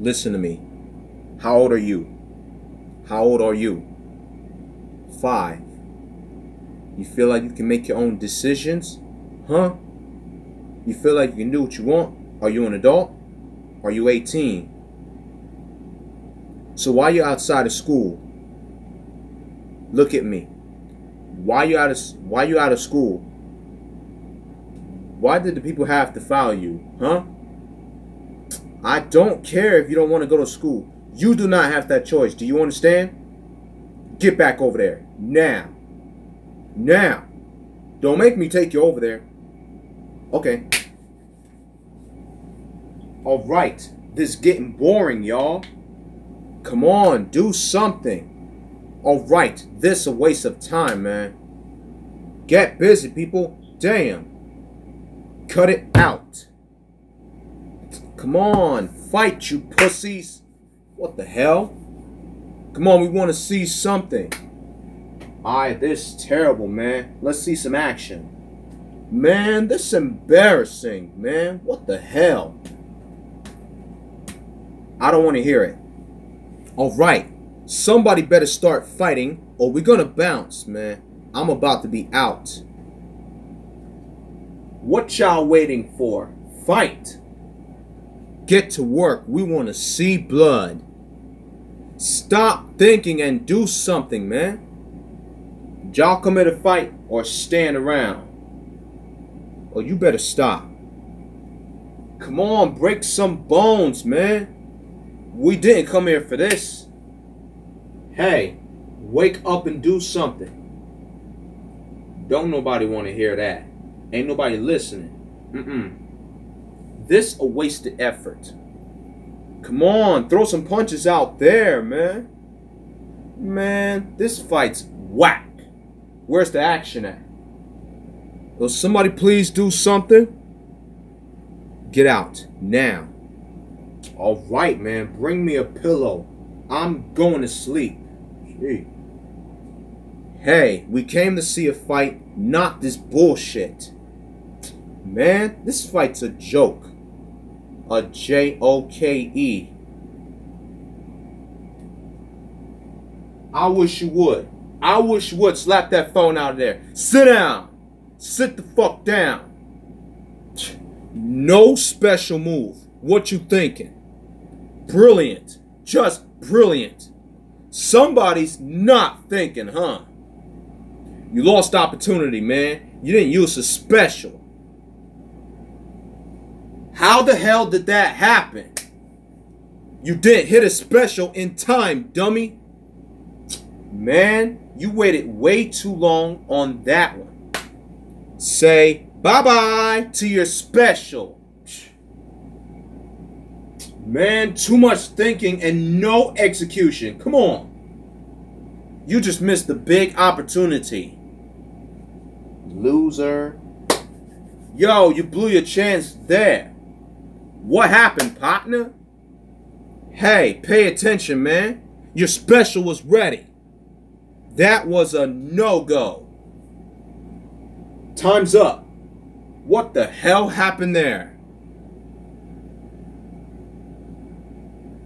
listen to me. How old are you? How old are you? Five. You feel like you can make your own decisions? Huh? You feel like you can do what you want? Are you an adult? Are you 18? So while you're outside of school, look at me. Why you out of why you out of school? Why did the people have to file you? Huh? I don't care if you don't want to go to school. You do not have that choice. Do you understand? Get back over there. Now. Now. Don't make me take you over there. Okay. Alright. This is getting boring, y'all. Come on, do something. Alright, this a waste of time, man. Get busy, people. Damn. Cut it out. Come on, fight, you pussies. What the hell? Come on, we want to see something. Alright, this is terrible, man. Let's see some action. Man, this is embarrassing, man. What the hell? I don't want to hear it. Alright, somebody better start fighting or we're gonna bounce, man. I'm about to be out. What y'all waiting for? Fight! Get to work. We want to see blood. Stop thinking and do something, man. Y'all come here to fight or stand around. Or you better stop. Come on, break some bones, man. We didn't come here for this. Hey, wake up and do something. Don't nobody want to hear that. Ain't nobody listening. Mm-mm. This a wasted effort. Come on, throw some punches out there, man. Man, this fight's whack. Where's the action at? Will somebody please do something? Get out now. All right, man. Bring me a pillow. I'm going to sleep. Gee. Hey, we came to see a fight, not this bullshit. Man, this fight's a joke. A J O K E. I wish you would. I wish you would slap that phone out of there. Sit down. Sit the fuck down. No special move. What you thinking? Brilliant. Just brilliant. Somebody's not thinking, huh? You lost opportunity, man. You didn't use a special. How the hell did that happen? You didn't hit a special in time, dummy. Man, you waited way too long on that one. Say bye-bye to your special. Man, too much thinking and no execution. Come on. You just missed the big opportunity. Loser. Yo, you blew your chance there. What happened, partner? Hey, pay attention, man. Your special was ready. That was a no-go. Time's up. What the hell happened there?